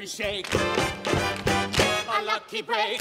every shake. A lucky break.